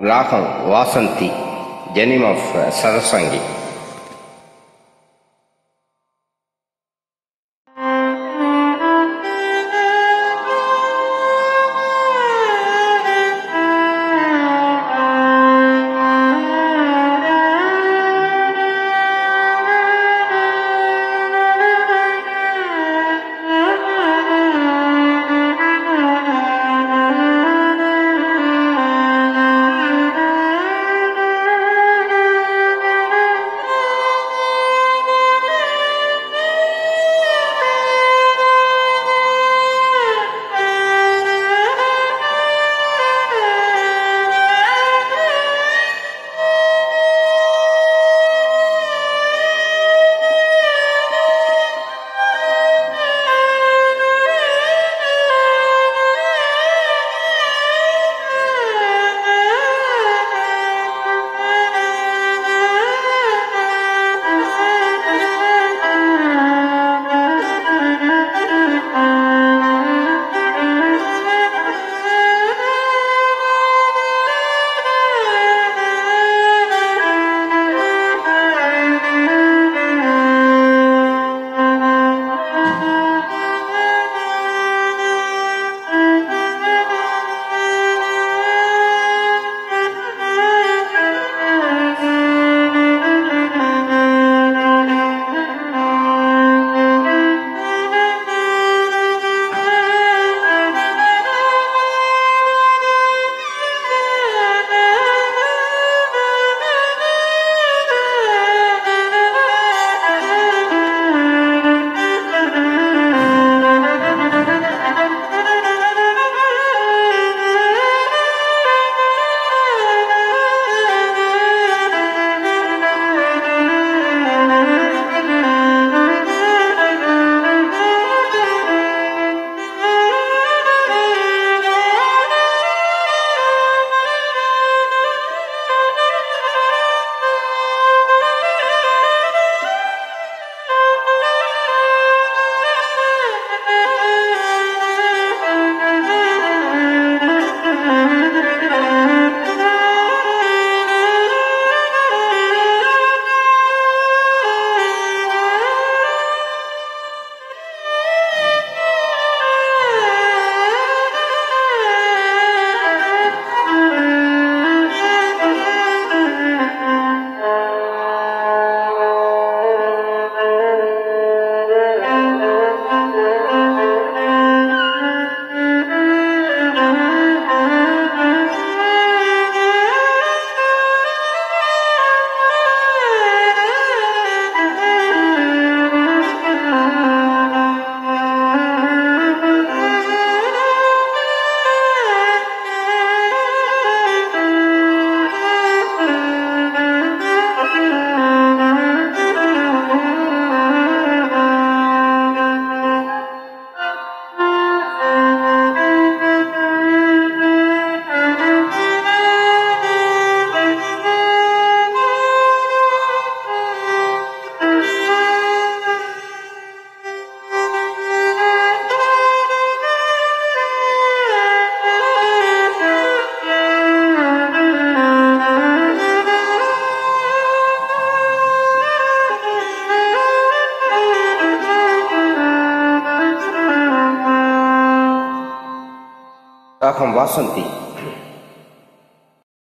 ராகம் வாசந்தி ஜெனிம் of Sarasangi kakam vasanti